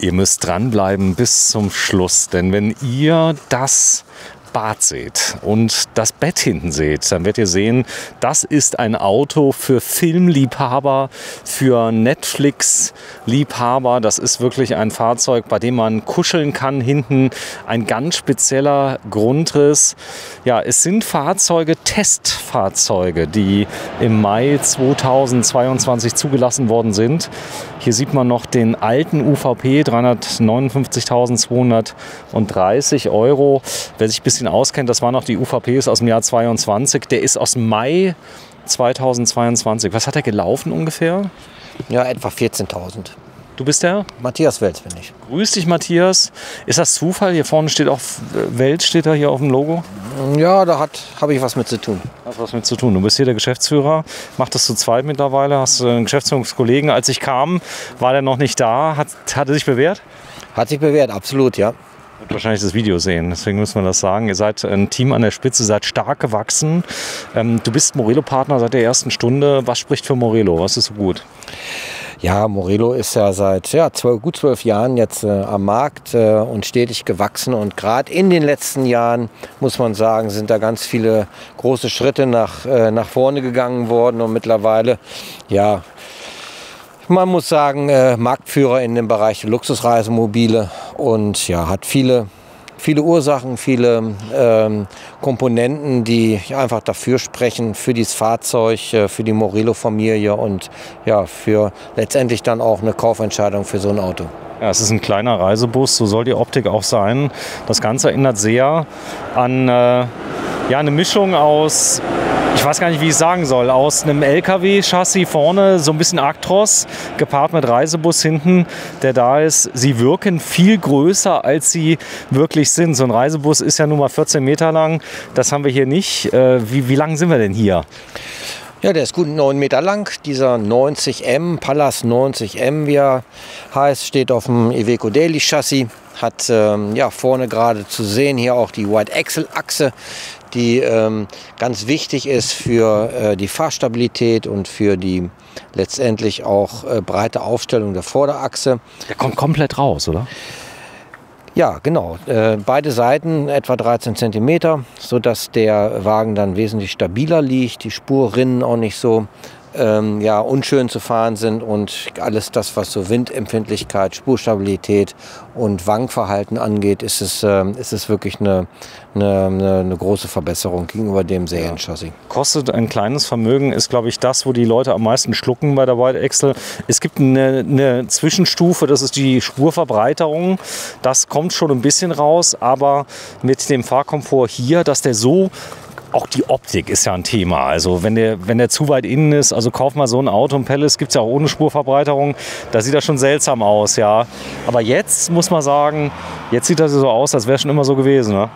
Ihr müsst dranbleiben bis zum Schluss, denn wenn ihr das Bad seht und das Bett hinten seht, dann werdet ihr sehen, das ist ein Auto für Filmliebhaber, für Netflix-Liebhaber. Das ist wirklich ein Fahrzeug, bei dem man kuscheln kann. Hinten ein ganz spezieller Grundriss. Ja, es sind Fahrzeuge, Testfahrzeuge, die im Mai 2022 zugelassen worden sind. Hier sieht man noch den alten UVP, 359.230 Euro. Wer sich ein auskennt, das war noch die UVPs aus dem Jahr 22. Der ist aus Mai 2022. Was hat er gelaufen ungefähr? Ja, etwa 14.000. Du bist der? Matthias Welz bin ich. Grüß dich, Matthias. Ist das Zufall? Hier vorne steht auch Welz, steht da hier auf dem Logo. Ja, da habe ich was mit zu tun. Hast was mit zu tun. Du bist hier der Geschäftsführer, machst das zu zweit mittlerweile, hast einen Geschäftsführungskollegen. Als ich kam, war der noch nicht da. Hat, hat er sich bewährt? Hat sich bewährt, absolut, ja. Wird wahrscheinlich das Video sehen, deswegen müssen wir das sagen. Ihr seid ein Team an der Spitze, seid stark gewachsen. Ähm, du bist Morelo-Partner seit der ersten Stunde. Was spricht für Morelo? Was ist so gut? Ja, Morelo ist ja seit ja, zwölf, gut zwölf Jahren jetzt äh, am Markt äh, und stetig gewachsen. Und gerade in den letzten Jahren, muss man sagen, sind da ganz viele große Schritte nach, äh, nach vorne gegangen worden. Und mittlerweile, ja, man muss sagen, äh, Marktführer in dem Bereich Luxusreisemobile und ja, hat viele viele Ursachen, viele ähm, Komponenten, die einfach dafür sprechen, für dieses Fahrzeug, äh, für die Morello-Familie und ja, für letztendlich dann auch eine Kaufentscheidung für so ein Auto. Ja, es ist ein kleiner Reisebus, so soll die Optik auch sein. Das Ganze erinnert sehr an äh, ja, eine Mischung aus ich weiß gar nicht, wie ich es sagen soll, aus einem LKW-Chassis vorne, so ein bisschen Actros, gepaart mit Reisebus hinten, der da ist. Sie wirken viel größer, als sie wirklich sind. So ein Reisebus ist ja nun mal 14 Meter lang. Das haben wir hier nicht. Äh, wie, wie lang sind wir denn hier? Ja, der ist gut 9 Meter lang. Dieser 90M, Pallas 90M, wie er heißt, steht auf dem Iveco Daily Chassis. Hat ähm, ja, vorne gerade zu sehen hier auch die White Axle Achse, die ähm, ganz wichtig ist für äh, die Fahrstabilität und für die letztendlich auch äh, breite Aufstellung der Vorderachse. Der kommt komplett raus, oder? Ja, genau. Äh, beide Seiten etwa 13 cm, sodass der Wagen dann wesentlich stabiler liegt, die Spurrinnen auch nicht so ähm, ja, unschön zu fahren sind und alles das, was so Windempfindlichkeit, Spurstabilität und Wankverhalten angeht, ist es, äh, ist es wirklich eine, eine, eine, große Verbesserung gegenüber dem Serienchassis. Ja. Kostet ein kleines Vermögen, ist glaube ich das, wo die Leute am meisten schlucken bei der White Excel. Es gibt eine, eine Zwischenstufe, das ist die Spurverbreiterung. Das kommt schon ein bisschen raus, aber mit dem Fahrkomfort hier, dass der so auch die Optik ist ja ein Thema. Also wenn der, wenn der zu weit innen ist, also kauf mal so ein Auto, ein Palace gibt es ja auch ohne Spurverbreiterung, da sieht das schon seltsam aus, ja. Aber jetzt muss man sagen, jetzt sieht das so aus, als wäre schon immer so gewesen. Ne?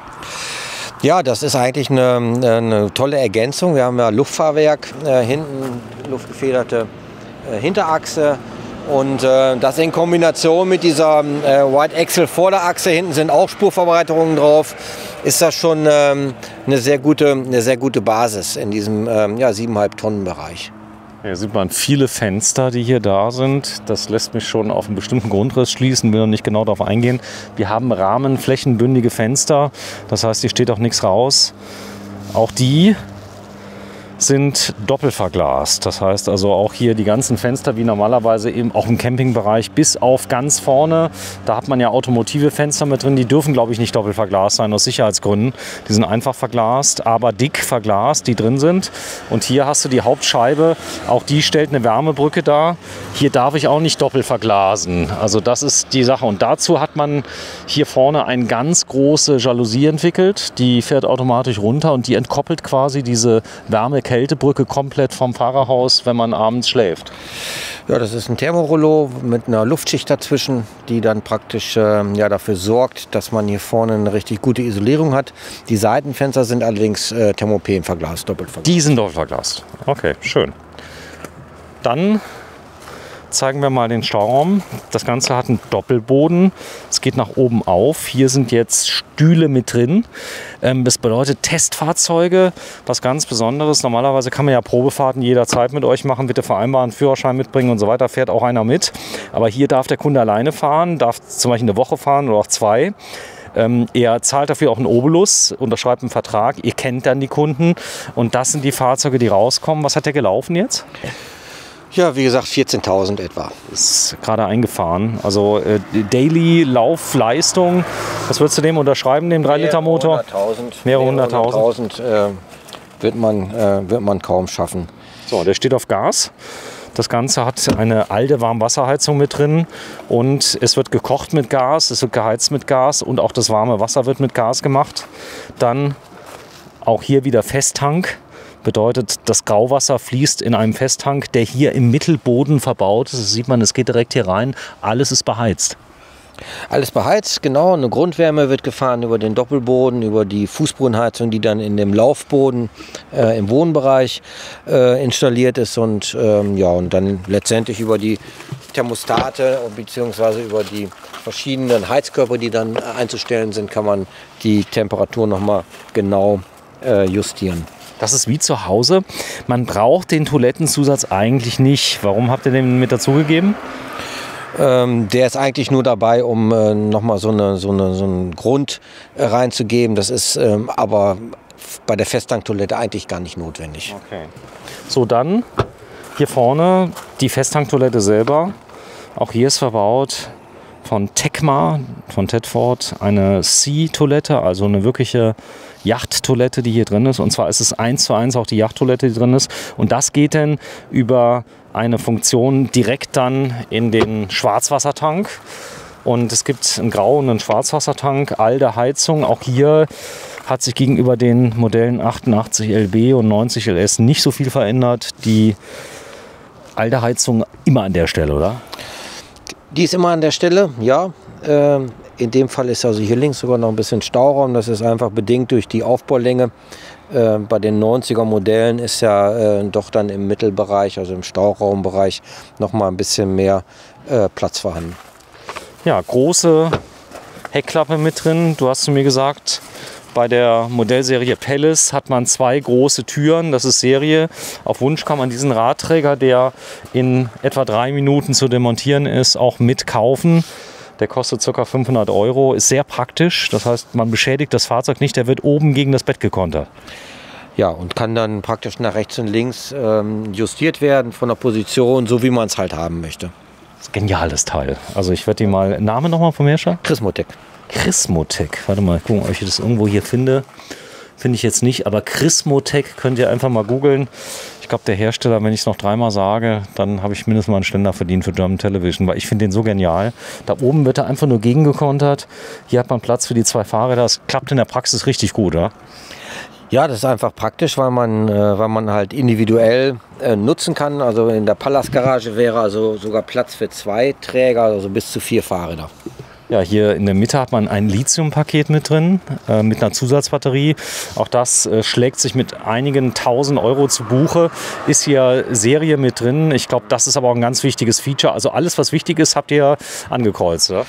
Ja, das ist eigentlich eine, eine, tolle Ergänzung. Wir haben ja Luftfahrwerk, äh, hinten luftgefederte äh, Hinterachse, und äh, das in Kombination mit dieser äh, White Axle Vorderachse, hinten sind auch Spurverbreiterungen drauf, ist das schon ähm, eine, sehr gute, eine sehr gute Basis in diesem ähm, ja, 7,5 Tonnen Bereich. Hier sieht man viele Fenster, die hier da sind. Das lässt mich schon auf einen bestimmten Grundriss schließen, will noch nicht genau darauf eingehen. Wir haben rahmenflächenbündige Fenster, das heißt, hier steht auch nichts raus. Auch die sind doppelverglast. Das heißt also auch hier die ganzen Fenster wie normalerweise eben auch im Campingbereich bis auf ganz vorne. Da hat man ja automotive Fenster mit drin. Die dürfen glaube ich nicht doppelverglast sein aus Sicherheitsgründen. Die sind einfach verglast, aber dick verglast, die drin sind. Und hier hast du die Hauptscheibe. Auch die stellt eine Wärmebrücke dar. Hier darf ich auch nicht doppelt verglasen. Also das ist die Sache. Und dazu hat man hier vorne eine ganz große Jalousie entwickelt. Die fährt automatisch runter und die entkoppelt quasi diese Wärmekälte Kältebrücke komplett vom Fahrerhaus, wenn man abends schläft? Ja, das ist ein Thermorollo mit einer Luftschicht dazwischen, die dann praktisch äh, ja, dafür sorgt, dass man hier vorne eine richtig gute Isolierung hat. Die Seitenfenster sind allerdings äh, Thermopen verglast, doppelt verglast. Die sind doppelt verglast. Okay, schön. Dann zeigen wir mal den Stauraum. Das Ganze hat einen Doppelboden. Es geht nach oben auf. Hier sind jetzt Stühle mit drin. Ähm, das bedeutet Testfahrzeuge, was ganz Besonderes. Normalerweise kann man ja Probefahrten jederzeit mit euch machen. Bitte vereinbaren, Führerschein mitbringen und so weiter. Fährt auch einer mit. Aber hier darf der Kunde alleine fahren, darf zum Beispiel eine Woche fahren oder auch zwei. Ähm, er zahlt dafür auch einen Obolus, unterschreibt einen Vertrag. Ihr kennt dann die Kunden und das sind die Fahrzeuge, die rauskommen. Was hat der gelaufen jetzt? Ja, wie gesagt, 14.000 etwa. Ist gerade eingefahren. Also äh, Daily Laufleistung, was würdest du dem unterschreiben, dem 3-Liter-Motor? Mehrere hunderttausend. Äh, wird, man, äh, wird man kaum schaffen. So, der steht auf Gas. Das Ganze hat eine alte Warmwasserheizung mit drin und es wird gekocht mit Gas, es wird geheizt mit Gas und auch das warme Wasser wird mit Gas gemacht. Dann auch hier wieder Festtank. Bedeutet, das Grauwasser fließt in einem Festtank, der hier im Mittelboden verbaut ist. Das sieht man, es geht direkt hier rein. Alles ist beheizt. Alles beheizt, genau. Eine Grundwärme wird gefahren über den Doppelboden, über die Fußbodenheizung, die dann in dem Laufboden äh, im Wohnbereich äh, installiert ist und ähm, ja und dann letztendlich über die Thermostate bzw. über die verschiedenen Heizkörper, die dann einzustellen sind, kann man die Temperatur noch mal genau äh, justieren. Das ist wie zu Hause. Man braucht den Toilettenzusatz eigentlich nicht. Warum habt ihr den mit dazugegeben? Ähm, der ist eigentlich nur dabei, um äh, nochmal so, eine, so, eine, so einen Grund äh, reinzugeben. Das ist ähm, aber bei der Festtanktoilette eigentlich gar nicht notwendig. Okay. So, dann hier vorne die Festtanktoilette selber. Auch hier ist verbaut von Tecma, von Tedford, eine Sea-Toilette, also eine wirkliche Yachttoilette, die hier drin ist. Und zwar ist es eins zu eins auch die Yachttoilette, die drin ist. Und das geht dann über eine Funktion direkt dann in den Schwarzwassertank. Und es gibt einen grauen einen Schwarzwassertank, alte Heizung. Auch hier hat sich gegenüber den Modellen 88 LB und 90 LS nicht so viel verändert. Die alte Heizung immer an der Stelle, oder? Die ist immer an der Stelle, ja. Ähm, in dem Fall ist also hier links sogar noch ein bisschen Stauraum. Das ist einfach bedingt durch die Aufbaulänge. Äh, bei den 90er Modellen ist ja äh, doch dann im Mittelbereich, also im Stauraumbereich, noch mal ein bisschen mehr äh, Platz vorhanden. Ja, große Heckklappe mit drin. Du hast zu mir gesagt, bei der Modellserie Palace hat man zwei große Türen. Das ist Serie. Auf Wunsch kann man diesen Radträger, der in etwa drei Minuten zu demontieren ist, auch mitkaufen. Der kostet ca. 500 Euro, ist sehr praktisch. Das heißt, man beschädigt das Fahrzeug nicht, der wird oben gegen das Bett gekontert. Ja, und kann dann praktisch nach rechts und links ähm, justiert werden von der Position, so wie man es halt haben möchte. Das ist geniales Teil. Also ich werde die mal. Name nochmal vom Herrscher? Chrismotec. Chrismotec. Warte mal, gucken, ob ich das irgendwo hier finde. Finde ich jetzt nicht, aber Chrismotec könnt ihr einfach mal googeln. Ich glaube, der Hersteller, wenn ich es noch dreimal sage, dann habe ich mindestens mal einen Ständer verdient für German Television, weil ich finde den so genial. Da oben wird er einfach nur gegengekontert. Hier hat man Platz für die zwei Fahrräder. Das klappt in der Praxis richtig gut, oder? Ja, das ist einfach praktisch, weil man, äh, weil man halt individuell äh, nutzen kann. Also in der Palastgarage wäre also sogar Platz für zwei Träger, also bis zu vier Fahrräder. Ja, hier in der Mitte hat man ein Lithium-Paket mit drin, äh, mit einer Zusatzbatterie. Auch das äh, schlägt sich mit einigen tausend Euro zu Buche. Ist hier Serie mit drin. Ich glaube, das ist aber auch ein ganz wichtiges Feature. Also alles, was wichtig ist, habt ihr angekreuzt. Ja?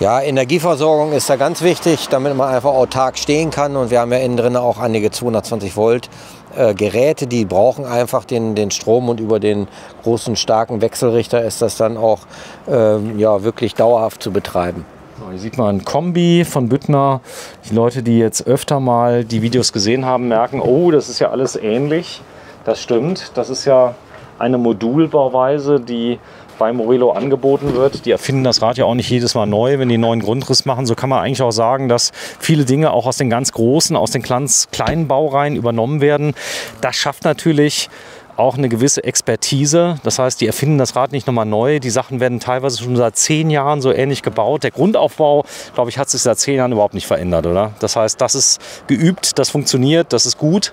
Ja, Energieversorgung ist da ganz wichtig, damit man einfach autark stehen kann. Und wir haben ja innen drin auch einige 220 Volt äh, Geräte, die brauchen einfach den, den Strom und über den großen, starken Wechselrichter ist das dann auch ähm, ja, wirklich dauerhaft zu betreiben. Hier sieht man ein Kombi von Büttner. Die Leute, die jetzt öfter mal die Videos gesehen haben, merken, oh, das ist ja alles ähnlich. Das stimmt. Das ist ja eine Modulbauweise, die bei Morello angeboten wird. Die erfinden das Rad ja auch nicht jedes Mal neu, wenn die neuen Grundriss machen. So kann man eigentlich auch sagen, dass viele Dinge auch aus den ganz großen, aus den ganz kleinen Baureihen übernommen werden. Das schafft natürlich auch eine gewisse Expertise. Das heißt, die erfinden das Rad nicht nochmal neu. Die Sachen werden teilweise schon seit zehn Jahren so ähnlich gebaut. Der Grundaufbau, glaube ich, hat sich seit zehn Jahren überhaupt nicht verändert, oder? Das heißt, das ist geübt, das funktioniert, das ist gut.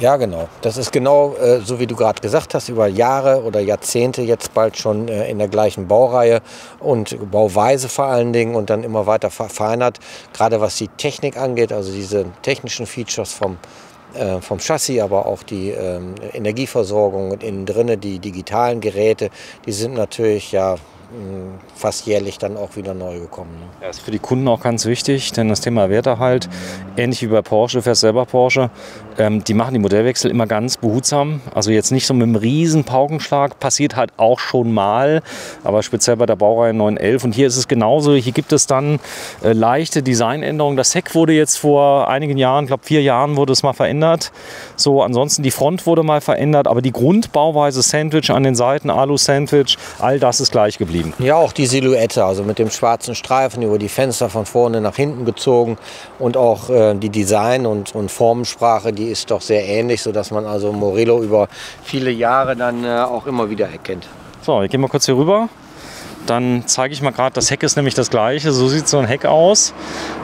Ja, genau. Das ist genau äh, so, wie du gerade gesagt hast, über Jahre oder Jahrzehnte jetzt bald schon äh, in der gleichen Baureihe und Bauweise vor allen Dingen und dann immer weiter verfeinert. Gerade was die Technik angeht, also diese technischen Features vom äh, vom Chassis, aber auch die ähm, Energieversorgung und innen drinnen die digitalen Geräte, die sind natürlich ja fast jährlich dann auch wieder neu gekommen. Ne? Ja, ist für die Kunden auch ganz wichtig, denn das Thema Werterhalt, ähnlich wie bei Porsche, fährst selber Porsche, ähm, die machen die Modellwechsel immer ganz behutsam. Also jetzt nicht so mit einem riesen Paukenschlag, passiert halt auch schon mal, aber speziell bei der Baureihe 911. Und hier ist es genauso, hier gibt es dann äh, leichte Designänderungen. Das Heck wurde jetzt vor einigen Jahren, ich glaube vier Jahren wurde es mal verändert. So, ansonsten die Front wurde mal verändert, aber die Grundbauweise Sandwich an den Seiten, Alu-Sandwich, all das ist gleich geblieben. Ja, auch die Silhouette, also mit dem schwarzen Streifen über die Fenster von vorne nach hinten gezogen und auch äh, die Design- und, und Formensprache, die ist doch sehr ähnlich, sodass man also Morello über viele Jahre dann äh, auch immer wieder erkennt. So, ich gehe mal kurz hier rüber. Dann zeige ich mal gerade, das Heck ist nämlich das gleiche. So sieht so ein Heck aus.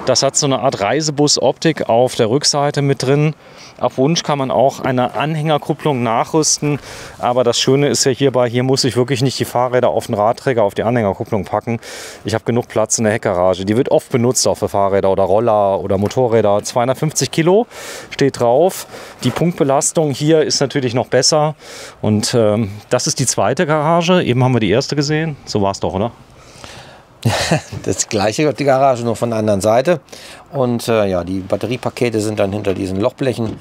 Das hat so eine Art Reisebus-Optik auf der Rückseite mit drin. Auf Wunsch kann man auch eine Anhängerkupplung nachrüsten. Aber das Schöne ist ja hierbei, hier muss ich wirklich nicht die Fahrräder auf den Radträger, auf die Anhängerkupplung packen. Ich habe genug Platz in der Heckgarage. Die wird oft benutzt auch für Fahrräder oder Roller oder Motorräder. 250 Kilo steht drauf. Die Punktbelastung hier ist natürlich noch besser. Und ähm, das ist die zweite Garage. Eben haben wir die erste gesehen. So war es doch, oder? das gleiche die Garage, nur von der anderen Seite. Und äh, ja, die Batteriepakete sind dann hinter diesen Lochblechen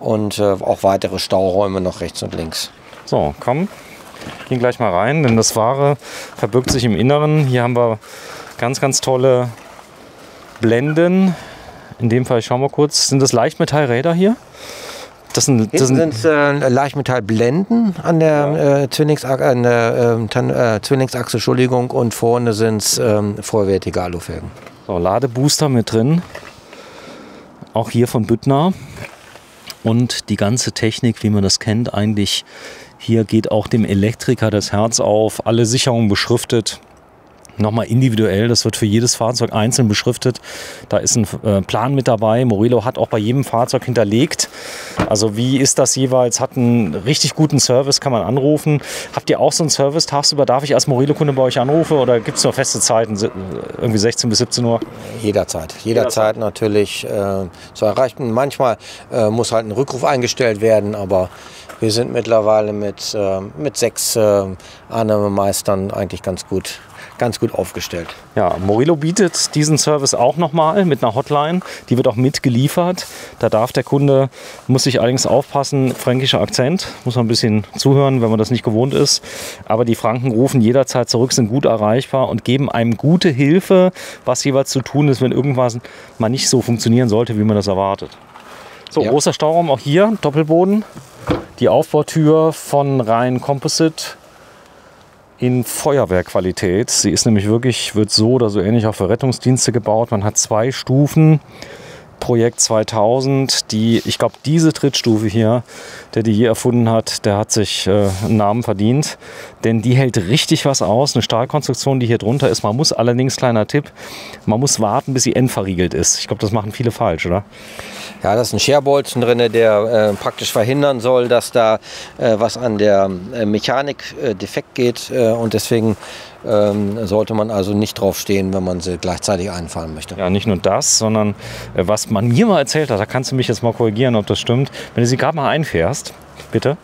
und äh, auch weitere Stauräume noch rechts und links. So, komm, gehen gleich mal rein, denn das Wahre verbirgt sich im Inneren. Hier haben wir ganz, ganz tolle Blenden. In dem Fall, ich schau mal kurz, sind das Leichtmetallräder hier? Das sind, das sind, äh, Leichtmetallblenden an der, ja. äh, Zwillingsachse, an der äh, äh, Zwillingsachse, Entschuldigung, und vorne sind es ähm, vollwertige Alufelgen. So, Ladebooster mit drin. Auch hier von Büttner. Und die ganze Technik, wie man das kennt, eigentlich hier geht auch dem Elektriker das Herz auf. Alle Sicherungen beschriftet nochmal individuell. Das wird für jedes Fahrzeug einzeln beschriftet. Da ist ein äh, Plan mit dabei. Morello hat auch bei jedem Fahrzeug hinterlegt. Also wie ist das jeweils? Hat einen richtig guten Service, kann man anrufen. Habt ihr auch so einen Service tagsüber? Darf ich als Morello-Kunde bei euch anrufen oder gibt es nur feste Zeiten, irgendwie 16 bis 17 Uhr? Jederzeit. Jederzeit, natürlich äh, zu erreichen. Manchmal äh, muss halt ein Rückruf eingestellt werden, aber wir sind mittlerweile mit, äh, mit sechs äh, Annahmemeistern eigentlich ganz gut ganz gut aufgestellt. Ja, Morillo bietet diesen Service auch nochmal mit einer Hotline. Die wird auch mitgeliefert. Da darf der Kunde, muss sich allerdings aufpassen, fränkischer Akzent, muss man ein bisschen zuhören, wenn man das nicht gewohnt ist. Aber die Franken rufen jederzeit zurück, sind gut erreichbar und geben einem gute Hilfe, was jeweils zu tun ist, wenn irgendwas mal nicht so funktionieren sollte, wie man das erwartet. So, ja. großer Stauraum auch hier, Doppelboden. Die Aufbautür von Rhein Composite in Feuerwehrqualität. Sie ist nämlich wirklich, wird so oder so ähnlich auch für Rettungsdienste gebaut. Man hat zwei Stufen. Projekt 2000, die, ich glaube, diese Trittstufe hier, der die hier erfunden hat, der hat sich äh, einen Namen verdient, denn die hält richtig was aus. Eine Stahlkonstruktion, die hier drunter ist. Man muss allerdings, kleiner Tipp, man muss warten, bis sie endverriegelt ist. Ich glaube, das machen viele falsch, oder? Ja, da ist ein Scherbolzen drin, der äh, praktisch verhindern soll, dass da äh, was an der äh, Mechanik äh, defekt geht. Äh, und deswegen ähm, sollte man also nicht drauf stehen, wenn man sie gleichzeitig einfahren möchte. Ja, nicht nur das, sondern äh, was man mir mal erzählt hat, da kannst du mich jetzt mal korrigieren, ob das stimmt. Wenn du sie gerade mal einfährst, bitte.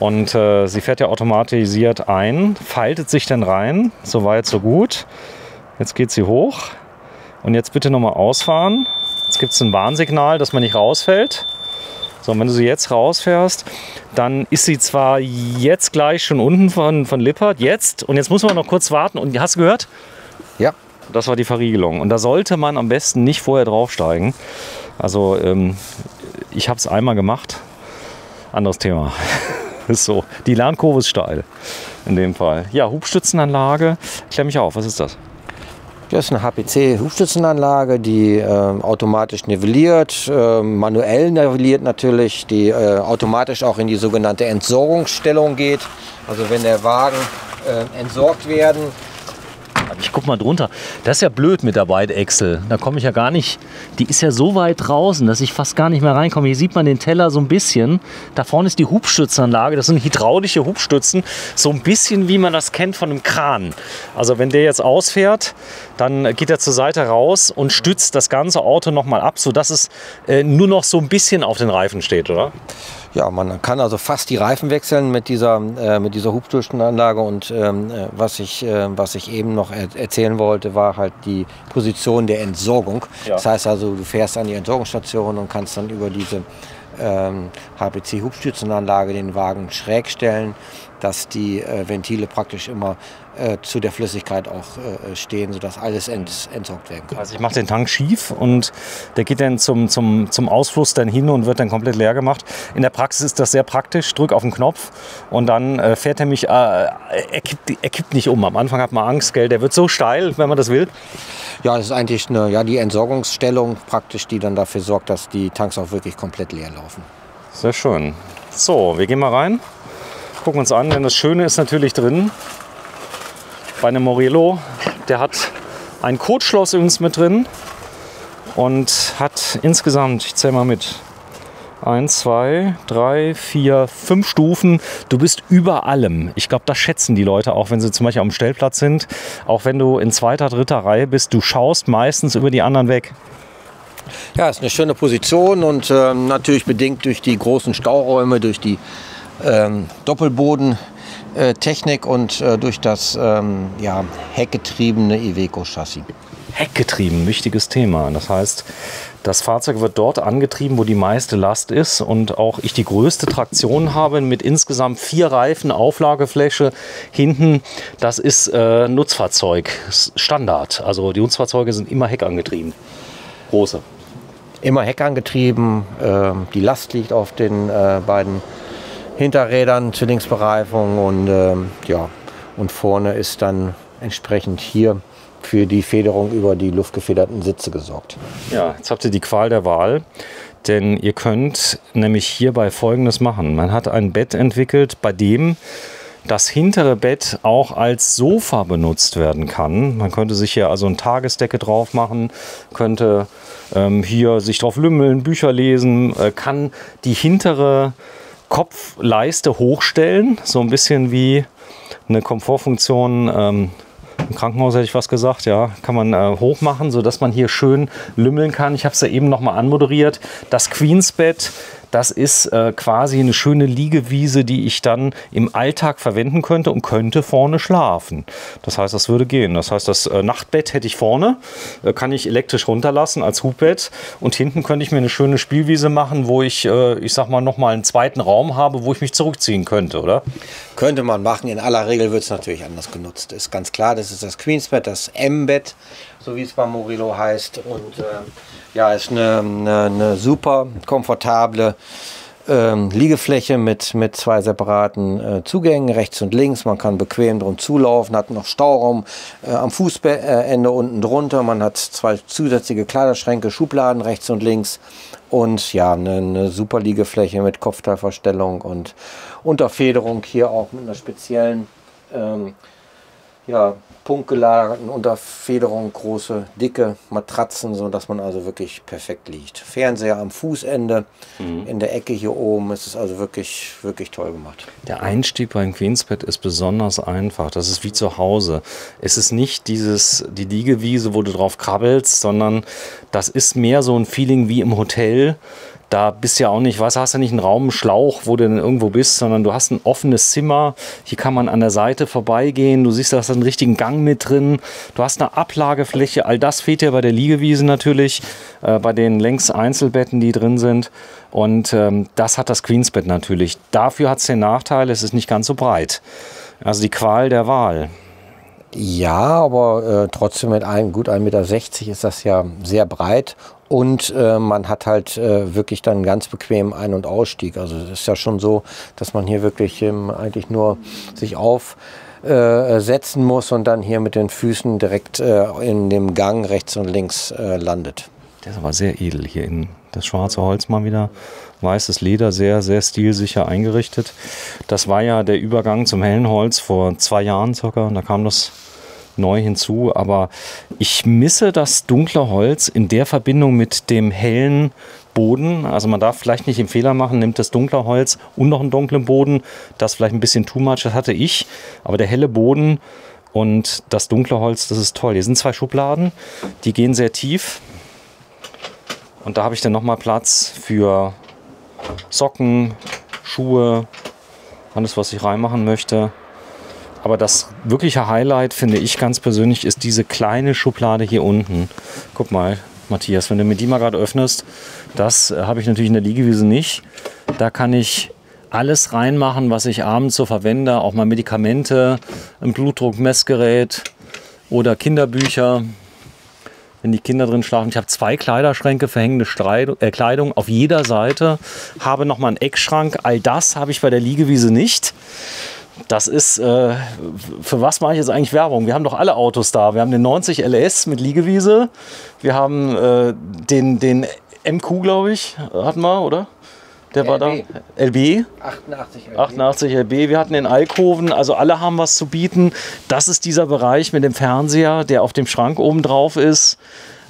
Und sie fährt ja automatisiert ein, faltet sich dann rein, so weit, so gut. Jetzt geht sie hoch. Und jetzt bitte nochmal ausfahren. Jetzt gibt es ein Warnsignal, dass man nicht rausfällt. So, und wenn du sie jetzt rausfährst, dann ist sie zwar jetzt gleich schon unten von, von Lippert, jetzt, und jetzt muss man noch kurz warten. Und hast du gehört? Ja. Das war die Verriegelung. Und da sollte man am besten nicht vorher draufsteigen. Also, ähm, ich habe es einmal gemacht. Anderes Thema. ist so. Die Lernkurve ist steil in dem Fall. Ja, Hubstützenanlage. Klär mich auf, was ist das? Das ist eine HPC-Hufstützenanlage, die äh, automatisch nivelliert, äh, manuell nivelliert natürlich, die äh, automatisch auch in die sogenannte Entsorgungsstellung geht. Also wenn der Wagen äh, entsorgt werden Ich guck mal drunter. Das ist ja blöd mit der Weidechsel. Da komme ich ja gar nicht. Die ist ja so weit draußen, dass ich fast gar nicht mehr reinkomme. Hier sieht man den Teller so ein bisschen. Da vorne ist die Hubstützanlage. Das sind hydraulische Hubstützen. So ein bisschen wie man das kennt von einem Kran. Also wenn der jetzt ausfährt, dann geht er zur Seite raus und stützt das ganze Auto nochmal ab, sodass es äh, nur noch so ein bisschen auf den Reifen steht, oder? Ja, man kann also fast die Reifen wechseln mit dieser, äh, mit dieser Hubdurchtenanlage. Und ähm, äh, was, ich, äh, was ich eben noch er erzählen wollte, war halt die Position der Entsorgung. Ja. Das heißt also, du fährst an die Entsorgungsstation und kannst dann über diese ähm, HPC-Hubstützenanlage den Wagen schräg stellen, dass die äh, Ventile praktisch immer äh, zu der Flüssigkeit auch äh, stehen, sodass alles ent, entsorgt werden kann. Also ich mache den Tank schief und der geht dann zum, zum, zum Ausfluss dann hin und wird dann komplett leer gemacht. In der Praxis ist das sehr praktisch. Drück auf den Knopf und dann äh, fährt er mich, äh, er, kippt, er kippt nicht um. Am Anfang hat man Angst, gell? der wird so steil, wenn man das will. Ja, das ist eigentlich eine, ja, die Entsorgungsstellung praktisch, die dann dafür sorgt, dass die Tanks auch wirklich komplett leer laufen. Sehr schön. So, wir gehen mal rein, gucken uns an, denn das Schöne ist natürlich drin, bei einem Morello. Der hat ein Kotschloss übrigens mit drin und hat insgesamt, ich zähle mal mit, 1, 2, 3, 4, 5 Stufen. Du bist über allem. Ich glaube, das schätzen die Leute auch, wenn sie zum Beispiel am Stellplatz sind. Auch wenn du in zweiter, dritter Reihe bist, du schaust meistens über die anderen weg. Ja, ist eine schöne Position und äh, natürlich bedingt durch die großen Stauräume, durch die ähm, Doppelboden. Äh, Technik und äh, durch das ähm, ja, heckgetriebene Iveco-Chassis. Heckgetrieben, wichtiges Thema. Das heißt, das Fahrzeug wird dort angetrieben, wo die meiste Last ist und auch ich die größte Traktion habe mit insgesamt vier Reifen, Auflagefläche hinten. Das ist äh, Nutzfahrzeug Standard. Also die Nutzfahrzeuge sind immer heckangetrieben. Große. Immer heckangetrieben. Äh, die Last liegt auf den äh, beiden Hinterrädern, Zwillingsbereifung und ähm, ja, und vorne ist dann entsprechend hier für die Federung über die luftgefederten Sitze gesorgt. Ja, jetzt habt ihr die Qual der Wahl. Denn ihr könnt nämlich hierbei Folgendes machen. Man hat ein Bett entwickelt, bei dem das hintere Bett auch als Sofa benutzt werden kann. Man könnte sich hier also eine Tagesdecke drauf machen, könnte ähm, hier sich drauf lümmeln, Bücher lesen, äh, kann die hintere Kopfleiste hochstellen, so ein bisschen wie eine Komfortfunktion ähm, im Krankenhaus hätte ich was gesagt, ja, kann man äh, hochmachen, sodass man hier schön lümmeln kann. Ich habe es ja eben nochmal anmoderiert. Das Queensbett das ist äh, quasi eine schöne Liegewiese, die ich dann im Alltag verwenden könnte und könnte vorne schlafen. Das heißt, das würde gehen. Das heißt, das äh, Nachtbett hätte ich vorne, äh, kann ich elektrisch runterlassen als Hubbett und hinten könnte ich mir eine schöne Spielwiese machen, wo ich, äh, ich sag mal, nochmal einen zweiten Raum habe, wo ich mich zurückziehen könnte, oder? Könnte man machen. In aller Regel wird es natürlich anders genutzt. Ist ganz klar, das ist das Queensbett, das M-Bett, so wie es bei Morilo heißt. Und äh, ja, ist eine, eine, eine super komfortable ähm, Liegefläche mit, mit zwei separaten äh, Zugängen, rechts und links. Man kann bequem drum zulaufen, hat noch Stauraum äh, am Fußende unten drunter. Man hat zwei zusätzliche Kleiderschränke, Schubladen rechts und links. Und ja, eine, eine super Liegefläche mit Kopfteilverstellung und Unterfederung hier auch mit einer speziellen ähm, ja, punktgelagerten Unterfederung, große, dicke Matratzen, sodass man also wirklich perfekt liegt. Fernseher am Fußende, mhm. in der Ecke hier oben. Es ist also wirklich, wirklich toll gemacht. Der Einstieg beim Queensbett ist besonders einfach. Das ist wie zu Hause. Es ist nicht dieses, die Liegewiese, wo du drauf krabbelst, sondern das ist mehr so ein Feeling wie im Hotel da bist du ja auch nicht, was hast du nicht einen Raum, einen Schlauch, wo du denn irgendwo bist, sondern du hast ein offenes Zimmer. Hier kann man an der Seite vorbeigehen. Du siehst, da hast einen richtigen Gang mit drin. Du hast eine Ablagefläche. All das fehlt ja bei der Liegewiese natürlich, äh, bei den längs Einzelbetten, die drin sind. Und ähm, das hat das Queensbett natürlich. Dafür hat es den Nachteil, es ist nicht ganz so breit. Also die Qual der Wahl. Ja, aber äh, trotzdem mit einem gut 1,60 Meter ist das ja sehr breit und äh, man hat halt äh, wirklich dann ganz bequem Ein- und Ausstieg. Also es ist ja schon so, dass man hier wirklich ähm, eigentlich nur sich aufsetzen äh, muss und dann hier mit den Füßen direkt äh, in dem Gang rechts und links äh, landet. Der ist aber sehr edel hier in das schwarze Holz mal wieder. Weißes Leder, sehr, sehr stilsicher eingerichtet. Das war ja der Übergang zum hellen Holz vor zwei Jahren circa. Und da kam das neu hinzu. Aber ich misse das dunkle Holz in der Verbindung mit dem hellen Boden. Also man darf vielleicht nicht den Fehler machen, nimmt das dunkle Holz und noch einen dunklen Boden. Das vielleicht ein bisschen too much, das hatte ich. Aber der helle Boden und das dunkle Holz, das ist toll. Hier sind zwei Schubladen, die gehen sehr tief. Und da habe ich dann nochmal Platz für Socken, Schuhe, alles, was ich reinmachen möchte. Aber das wirkliche Highlight, finde ich ganz persönlich, ist diese kleine Schublade hier unten. Guck mal, Matthias, wenn du mir die mal gerade öffnest, das äh, habe ich natürlich in der Liegewiese nicht. Da kann ich alles reinmachen, was ich abends so verwende, auch mal Medikamente, ein Blutdruckmessgerät oder Kinderbücher, wenn die Kinder drin schlafen. Ich habe zwei Kleiderschränke für hängende Streid äh, Kleidung auf jeder Seite, habe nochmal einen Eckschrank. All das habe ich bei der Liegewiese nicht. Das ist, äh, für was mache ich jetzt eigentlich Werbung? Wir haben doch alle Autos da. Wir haben den 90 LS mit Liegewiese. Wir haben äh, den, den MQ, glaube ich, hatten wir, oder? Der war da. LB? 88 LB. 88 LB. Wir hatten den Alkoven, also alle haben was zu bieten. Das ist dieser Bereich mit dem Fernseher, der auf dem Schrank oben drauf ist.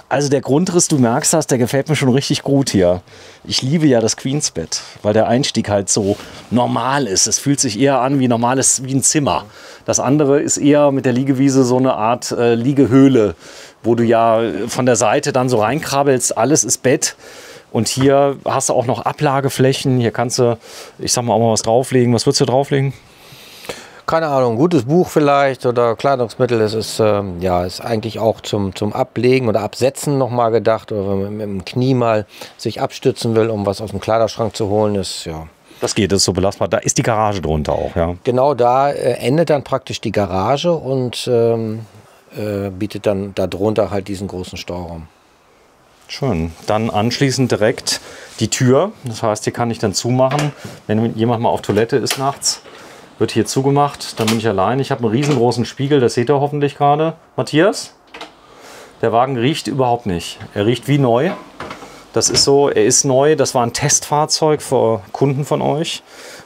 Also der Grundriss, du merkst das, der gefällt mir schon richtig gut hier. Ich liebe ja das Queensbett, weil der Einstieg halt so normal ist. Es fühlt sich eher an wie normales, wie ein Zimmer. Das andere ist eher mit der Liegewiese so eine Art äh, Liegehöhle, wo du ja von der Seite dann so reinkrabbelst. Alles ist Bett. Und hier hast du auch noch Ablageflächen. Hier kannst du, ich sag mal, auch mal was drauflegen. Was würdest du drauflegen? Keine Ahnung, gutes Buch vielleicht oder Kleidungsmittel. Es ist, ähm, ja, ist eigentlich auch zum, zum Ablegen oder Absetzen nochmal gedacht. Oder wenn man mit dem Knie mal sich abstützen will, um was aus dem Kleiderschrank zu holen, ist ja. Das geht, das ist so belastbar. Da ist die Garage drunter auch, ja. Genau da äh, endet dann praktisch die Garage und ähm, äh, bietet dann darunter halt diesen großen Stauraum. Schön. Dann anschließend direkt die Tür. Das heißt, hier kann ich dann zumachen, wenn jemand mal auf Toilette ist nachts wird hier zugemacht. Dann bin ich allein. Ich habe einen riesengroßen Spiegel, das seht ihr hoffentlich gerade. Matthias, der Wagen riecht überhaupt nicht. Er riecht wie neu. Das ist so, er ist neu. Das war ein Testfahrzeug für Kunden von euch.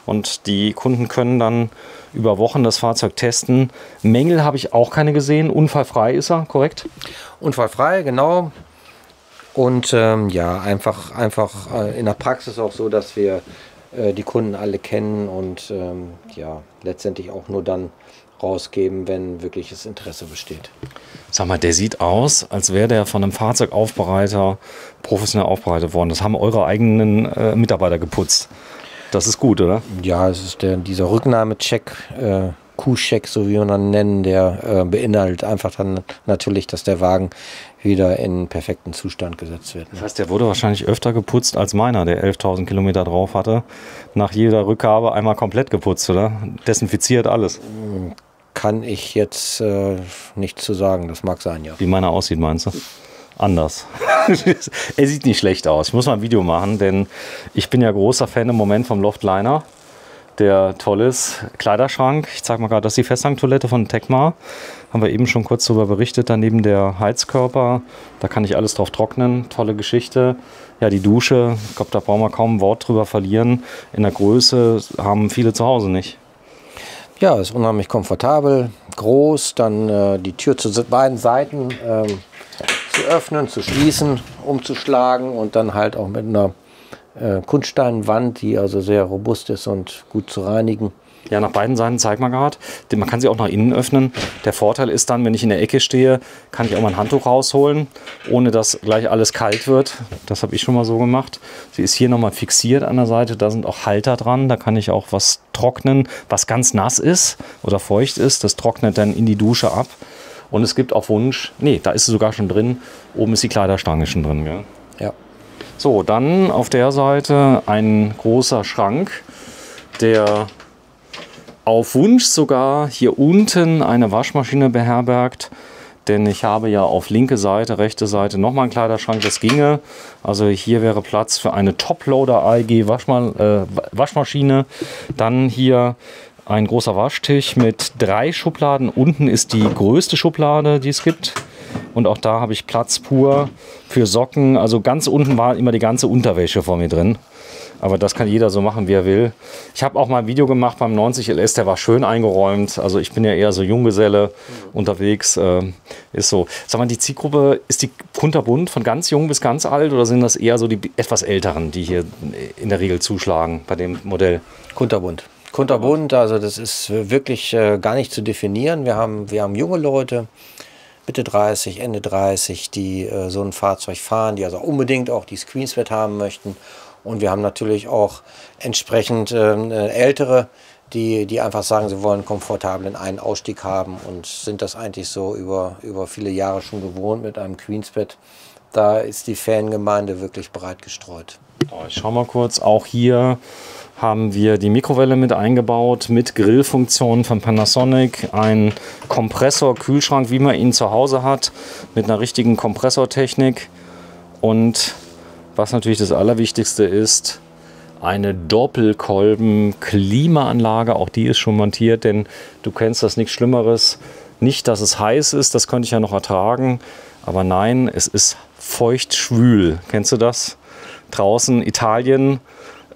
Und die Kunden können dann über Wochen das Fahrzeug testen. Mängel habe ich auch keine gesehen. Unfallfrei ist er, korrekt? Unfallfrei, genau. Und ähm, ja, einfach, einfach äh, in der Praxis auch so, dass wir die Kunden alle kennen und ähm, ja, letztendlich auch nur dann rausgeben, wenn wirkliches Interesse besteht. Sag mal, der sieht aus, als wäre der von einem Fahrzeugaufbereiter professionell aufbereitet worden. Das haben eure eigenen äh, Mitarbeiter geputzt. Das ist gut, oder? Ja, es ist der, dieser Rücknahmecheck, äh, Q-Check, so wie wir ihn nennen, der äh, beinhaltet einfach dann natürlich, dass der Wagen wieder in perfekten Zustand gesetzt wird. Das heißt, der wurde wahrscheinlich öfter geputzt als meiner, der 11.000 Kilometer drauf hatte. Nach jeder Rückgabe einmal komplett geputzt, oder? Desinfiziert alles. Kann ich jetzt äh, nicht zu sagen, das mag sein, ja. Wie meiner aussieht, meinst du? Anders. er sieht nicht schlecht aus. Ich muss mal ein Video machen, denn ich bin ja großer Fan im Moment vom Loftliner der tolles Kleiderschrank. Ich zeige mal gerade, das ist die Festhangtoilette von Tecma. Haben wir eben schon kurz darüber berichtet. Daneben der Heizkörper. Da kann ich alles drauf trocknen. Tolle Geschichte. Ja, die Dusche. Ich glaube, da brauchen wir kaum ein Wort drüber verlieren. In der Größe haben viele zu Hause nicht. Ja, ist unheimlich komfortabel, groß, dann äh, die Tür zu beiden Seiten äh, zu öffnen, zu schließen, umzuschlagen und dann halt auch mit einer äh, Kunststeinwand, die also sehr robust ist und gut zu reinigen. Ja, nach beiden Seiten zeigt man gerade. Man kann sie auch nach innen öffnen. Der Vorteil ist dann, wenn ich in der Ecke stehe, kann ich auch mal ein Handtuch rausholen, ohne dass gleich alles kalt wird. Das habe ich schon mal so gemacht. Sie ist hier nochmal fixiert an der Seite. Da sind auch Halter dran. Da kann ich auch was trocknen, was ganz nass ist oder feucht ist. Das trocknet dann in die Dusche ab. Und es gibt auf Wunsch, nee, da ist sie sogar schon drin. Oben ist die Kleiderstange schon drin. Gell? Ja. So, dann auf der Seite ein großer Schrank, der auf Wunsch sogar hier unten eine Waschmaschine beherbergt. Denn ich habe ja auf linke Seite, rechte Seite nochmal einen Kleiderschrank, das ginge. Also hier wäre Platz für eine Toploader AEG Waschma äh, Waschmaschine. Dann hier ein großer Waschtisch mit drei Schubladen. Unten ist die größte Schublade, die es gibt. Und auch da habe ich Platz pur für Socken. Also ganz unten war immer die ganze Unterwäsche vor mir drin. Aber das kann jeder so machen, wie er will. Ich habe auch mal ein Video gemacht beim 90 LS, der war schön eingeräumt. Also ich bin ja eher so Junggeselle unterwegs. Äh, ist so. Sag mal, die Zielgruppe, ist die kunterbunt von ganz jung bis ganz alt oder sind das eher so die etwas Älteren, die hier in der Regel zuschlagen bei dem Modell? Kunterbunt. Kunterbunt, also das ist wirklich äh, gar nicht zu definieren. Wir haben, wir haben junge Leute, Mitte 30, Ende 30, die äh, so ein Fahrzeug fahren, die also unbedingt auch die Screensplit haben möchten. Und wir haben natürlich auch entsprechend ähm, äh, ältere, die, die einfach sagen, sie wollen komfortablen einen Ausstieg haben und sind das eigentlich so über, über viele Jahre schon gewohnt mit einem Queensbett. Da ist die Fangemeinde wirklich breit gestreut. Ich schau mal kurz, auch hier haben wir die Mikrowelle mit eingebaut, mit Grillfunktion von Panasonic, ein Kompressor, Kühlschrank, wie man ihn zu Hause hat, mit einer richtigen Kompressortechnik und was natürlich das Allerwichtigste ist, eine Doppelkolben-Klimaanlage, auch die ist schon montiert, denn du kennst das nichts Schlimmeres. Nicht, dass es heiß ist, das könnte ich ja noch ertragen, aber nein, es ist feucht-schwül. Kennst du das? Draußen Italien,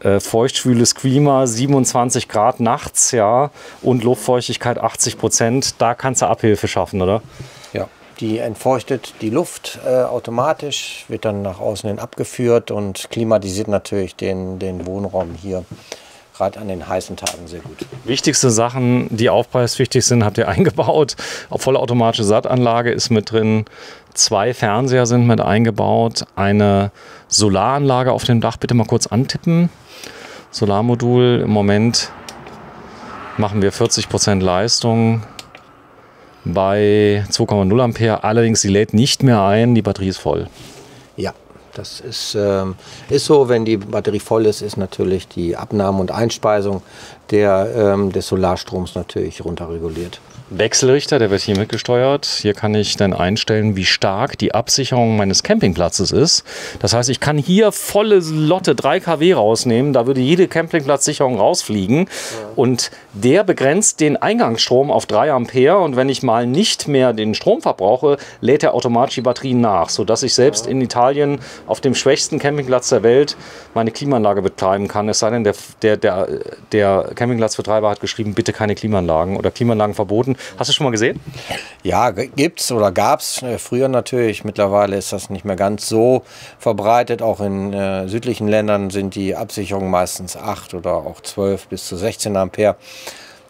äh, feuchtschwüles Klima, 27 Grad nachts, ja, und Luftfeuchtigkeit 80 Prozent. Da kannst du Abhilfe schaffen, oder? Ja, die entfeuchtet die Luft äh, automatisch, wird dann nach außen hin abgeführt und klimatisiert natürlich den, den Wohnraum hier gerade an den heißen Tagen sehr gut. Wichtigste Sachen, die aufpreiswichtig sind, habt ihr eingebaut. Vollautomatische Sattanlage ist mit drin. Zwei Fernseher sind mit eingebaut. Eine Solaranlage auf dem Dach. Bitte mal kurz antippen. Solarmodul. Im Moment machen wir 40% Leistung bei 2,0 Ampere. Allerdings, sie lädt nicht mehr ein, die Batterie ist voll. Ja, das ist, ähm, ist so, wenn die Batterie voll ist, ist natürlich die Abnahme und Einspeisung der, ähm, des Solarstroms natürlich runterreguliert. Wechselrichter, der wird hier mitgesteuert. Hier kann ich dann einstellen, wie stark die Absicherung meines Campingplatzes ist. Das heißt, ich kann hier volle Lotte 3 kW rausnehmen. Da würde jede Campingplatzsicherung rausfliegen. Ja. Und der begrenzt den Eingangsstrom auf 3 Ampere. Und wenn ich mal nicht mehr den Strom verbrauche, lädt er automatisch die Batterien nach, sodass ich selbst in Italien auf dem schwächsten Campingplatz der Welt meine Klimaanlage betreiben kann. Es sei denn, der, der, der, der Campingplatzbetreiber hat geschrieben, bitte keine Klimaanlagen oder Klimaanlagen verboten. Hast du schon mal gesehen? Ja, gibt es oder gab es äh, früher natürlich. Mittlerweile ist das nicht mehr ganz so verbreitet. Auch in äh, südlichen Ländern sind die Absicherungen meistens 8 oder auch 12 bis zu 16 Ampere.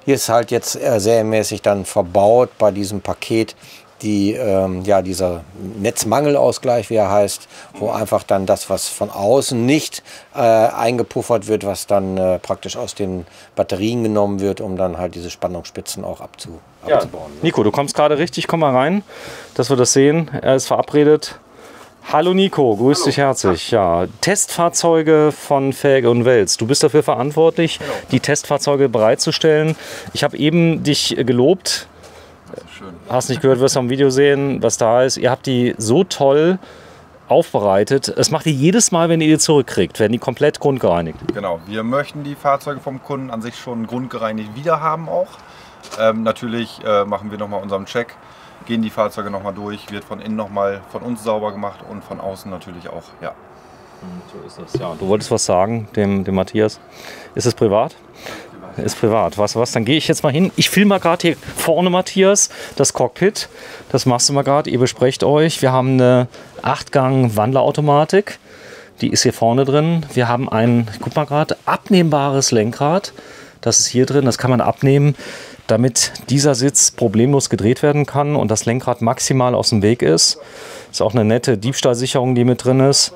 Hier ist halt jetzt äh, serienmäßig dann verbaut bei diesem Paket die, ähm, ja, dieser Netzmangelausgleich, wie er heißt, wo einfach dann das, was von außen nicht äh, eingepuffert wird, was dann äh, praktisch aus den Batterien genommen wird, um dann halt diese Spannungsspitzen auch abzu, ja. abzubauen. Nico, du kommst gerade richtig, komm mal rein, dass wir das sehen. Er ist verabredet. Hallo Nico, grüß Hallo. dich herzlich. Ja, Testfahrzeuge von Felge und Wels. Du bist dafür verantwortlich, genau. die Testfahrzeuge bereitzustellen. Ich habe eben dich gelobt, Schön. Hast nicht gehört, wirst du am Video sehen, was da ist. Ihr habt die so toll aufbereitet. Es macht ihr jedes Mal, wenn ihr die zurückkriegt, werden die komplett grundgereinigt. Genau, wir möchten die Fahrzeuge vom Kunden an sich schon grundgereinigt wieder haben auch. Ähm, natürlich äh, machen wir nochmal unseren Check, gehen die Fahrzeuge nochmal durch, wird von innen nochmal von uns sauber gemacht und von außen natürlich auch, ja. So ist das, ja. Du wolltest was sagen, dem, dem Matthias. Ist es privat? ist privat. Weißt du was, dann gehe ich jetzt mal hin. Ich filme mal gerade hier vorne, Matthias, das Cockpit. Das machst du mal gerade. Ihr besprecht euch. Wir haben eine 8-Gang-Wandlerautomatik. Die ist hier vorne drin. Wir haben ein, guck mal gerade, abnehmbares Lenkrad. Das ist hier drin. Das kann man abnehmen, damit dieser Sitz problemlos gedreht werden kann und das Lenkrad maximal aus dem Weg ist. Ist auch eine nette Diebstahlsicherung, die mit drin ist.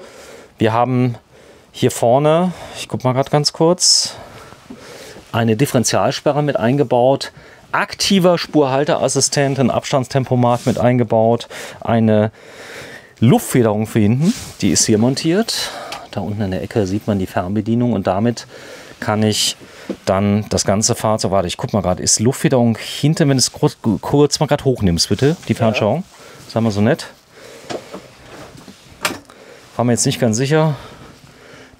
Wir haben hier vorne, ich guck mal gerade ganz kurz, eine Differentialsperre mit eingebaut, aktiver Spurhalteassistent, ein Abstandstempomat mit eingebaut, eine Luftfederung für hinten, die ist hier montiert. Da unten in der Ecke sieht man die Fernbedienung und damit kann ich dann das ganze Fahrzeug, warte, ich guck mal gerade, ist Luftfederung hinten, wenn du es kurz, kurz mal gerade hochnimmst, bitte, die Fernschauung. Ja. Sagen wir so nett. War mir jetzt nicht ganz sicher.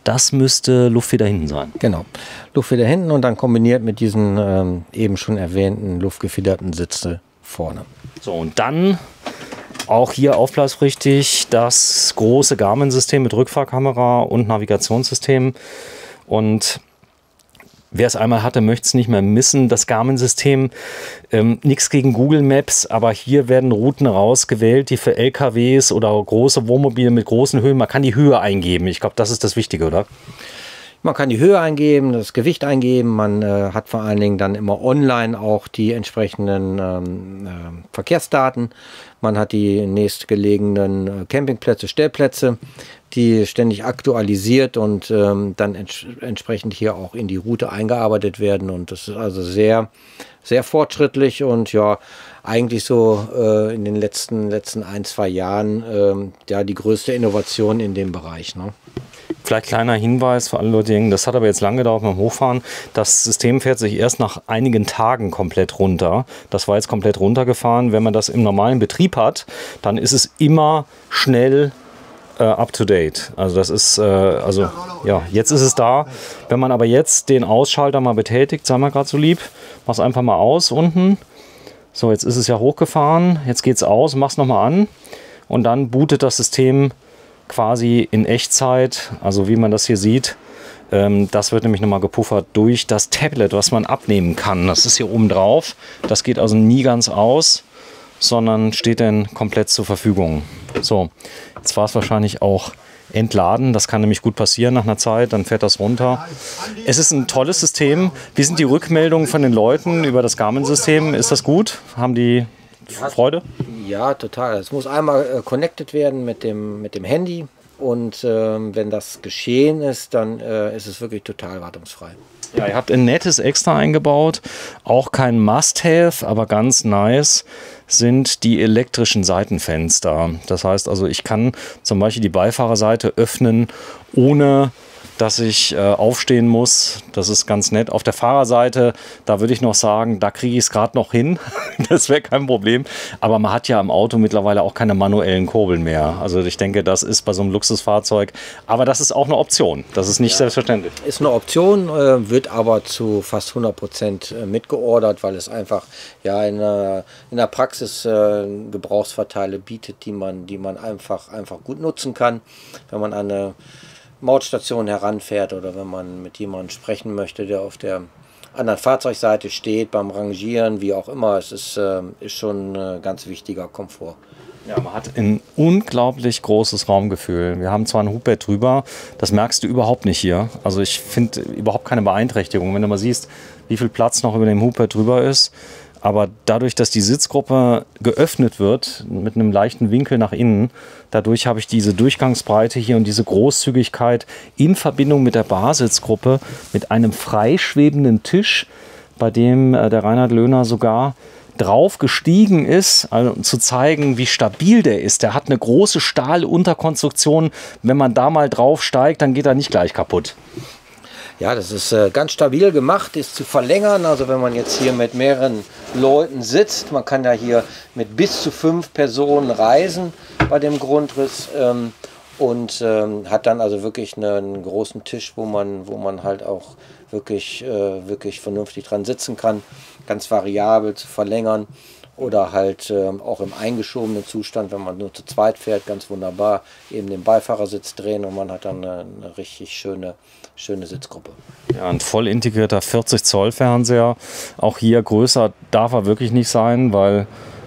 Das müsste Luftfeder hinten sein. Genau. Luftfeder hinten und dann kombiniert mit diesen ähm, eben schon erwähnten luftgefederten Sitze vorne. So, und dann auch hier aufblasrichtig das große Garmin-System mit Rückfahrkamera und Navigationssystem. Und Wer es einmal hatte, möchte es nicht mehr missen. Das Garmin-System, ähm, nichts gegen Google Maps, aber hier werden Routen rausgewählt, die für LKWs oder große Wohnmobile mit großen Höhen, man kann die Höhe eingeben. Ich glaube, das ist das Wichtige, oder? Man kann die Höhe eingeben, das Gewicht eingeben. Man äh, hat vor allen Dingen dann immer online auch die entsprechenden ähm, äh, Verkehrsdaten. Man hat die nächstgelegenen äh, Campingplätze, Stellplätze, die ständig aktualisiert und ähm, dann ents entsprechend hier auch in die Route eingearbeitet werden. Und das ist also sehr, sehr fortschrittlich und ja, eigentlich so äh, in den letzten, letzten ein, zwei Jahren äh, ja, die größte Innovation in dem Bereich. Ne? Vielleicht kleiner Hinweis für alle Leute, die denken, das hat aber jetzt lange gedauert beim Hochfahren. Das System fährt sich erst nach einigen Tagen komplett runter. Das war jetzt komplett runtergefahren. Wenn man das im normalen Betrieb hat, dann ist es immer schnell äh, up to date. Also das ist, äh, also ja, jetzt ist es da. Wenn man aber jetzt den Ausschalter mal betätigt, sei mal gerade so lieb, mach's einfach mal aus unten. So, jetzt ist es ja hochgefahren. Jetzt geht's aus, mach's nochmal an. Und dann bootet das System quasi in Echtzeit, also wie man das hier sieht. Ähm, das wird nämlich nochmal gepuffert durch das Tablet, was man abnehmen kann. Das ist hier oben drauf. Das geht also nie ganz aus, sondern steht dann komplett zur Verfügung. So, jetzt war es wahrscheinlich auch entladen. Das kann nämlich gut passieren nach einer Zeit, dann fährt das runter. Es ist ein tolles System. Wie sind die Rückmeldungen von den Leuten über das Garmin-System? Ist das gut? Haben die Freude? Ja, total. Es muss einmal äh, connected werden mit dem, mit dem Handy. Und ähm, wenn das geschehen ist, dann äh, ist es wirklich total wartungsfrei. Ja, ihr habt ein nettes Extra eingebaut. Auch kein Must-Have, aber ganz nice sind die elektrischen Seitenfenster. Das heißt also, ich kann zum Beispiel die Beifahrerseite öffnen, ohne dass ich äh, aufstehen muss. Das ist ganz nett. Auf der Fahrerseite, da würde ich noch sagen, da kriege ich es gerade noch hin. das wäre kein Problem. Aber man hat ja im Auto mittlerweile auch keine manuellen Kurbeln mehr. Also ich denke, das ist bei so einem Luxusfahrzeug. Aber das ist auch eine Option. Das ist nicht ja, selbstverständlich. Ist eine Option, äh, wird aber zu fast 100 Prozent äh, mitgeordert, weil es einfach ja in der, in der Praxis äh, Gebrauchsvorteile bietet, die man, die man einfach, einfach gut nutzen kann. Wenn man eine Mautstation heranfährt oder wenn man mit jemandem sprechen möchte, der auf der anderen Fahrzeugseite steht, beim Rangieren, wie auch immer. Es ist, äh, ist schon ein ganz wichtiger Komfort. Ja, man hat ein unglaublich großes Raumgefühl. Wir haben zwar ein Hubbett drüber, das merkst du überhaupt nicht hier. Also ich finde überhaupt keine Beeinträchtigung. Wenn du mal siehst, wie viel Platz noch über dem Hubbett drüber ist, aber dadurch, dass die Sitzgruppe geöffnet wird mit einem leichten Winkel nach innen, dadurch habe ich diese Durchgangsbreite hier und diese Großzügigkeit in Verbindung mit der Barsitzgruppe mit einem freischwebenden Tisch, bei dem äh, der Reinhard Löhner sogar drauf gestiegen ist, also um zu zeigen, wie stabil der ist. Der hat eine große Stahlunterkonstruktion. Wenn man da mal drauf steigt, dann geht er nicht gleich kaputt. Ja, das ist äh, ganz stabil gemacht, ist zu verlängern. Also wenn man jetzt hier mit mehreren Leuten sitzt, man kann ja hier mit bis zu fünf Personen reisen bei dem Grundriss ähm, und ähm, hat dann also wirklich einen großen Tisch, wo man, wo man halt auch wirklich, äh, wirklich vernünftig dran sitzen kann, ganz variabel zu verlängern oder halt äh, auch im eingeschobenen Zustand, wenn man nur zu zweit fährt, ganz wunderbar eben den Beifahrersitz drehen und man hat dann eine, eine richtig schöne, schöne Sitzgruppe. Ja, ein voll integrierter 40 Zoll Fernseher. Auch hier größer darf er wirklich nicht sein, weil